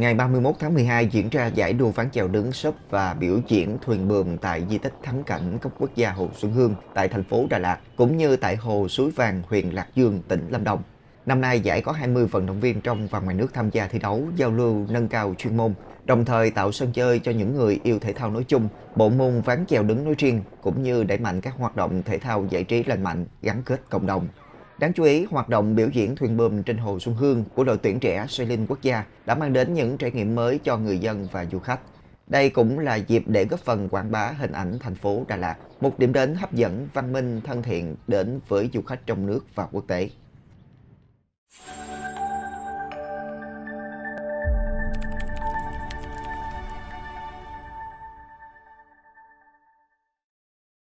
Ngày 31 tháng 12 diễn ra giải đua ván chèo đứng sấp và biểu diễn thuyền buồm tại di tích thắng cảnh cấp quốc gia Hồ Xuân Hương tại thành phố Đà Lạt, cũng như tại hồ Suối Vàng, huyện Lạc Dương, tỉnh Lâm Đồng. Năm nay giải có 20 vận động viên trong và ngoài nước tham gia thi đấu, giao lưu, nâng cao chuyên môn, đồng thời tạo sân chơi cho những người yêu thể thao nói chung, bộ môn ván chèo đứng nói riêng, cũng như đẩy mạnh các hoạt động thể thao giải trí lành mạnh, gắn kết cộng đồng. Đáng chú ý, hoạt động biểu diễn thuyền buồm trên hồ Xuân Hương của đội tuyển trẻ sailing quốc gia đã mang đến những trải nghiệm mới cho người dân và du khách. Đây cũng là dịp để góp phần quảng bá hình ảnh thành phố Đà Lạt, một điểm đến hấp dẫn, văn minh, thân thiện đến với du khách trong nước và quốc tế.